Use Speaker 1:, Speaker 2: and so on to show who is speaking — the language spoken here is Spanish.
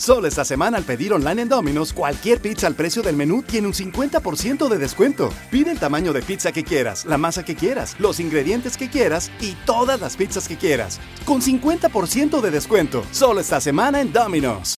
Speaker 1: Solo esta semana al pedir online en Domino's, cualquier pizza al precio del menú tiene un 50% de descuento. Pide el tamaño de pizza que quieras, la masa que quieras, los ingredientes que quieras y todas las pizzas que quieras. Con 50% de descuento. Solo esta semana en Domino's.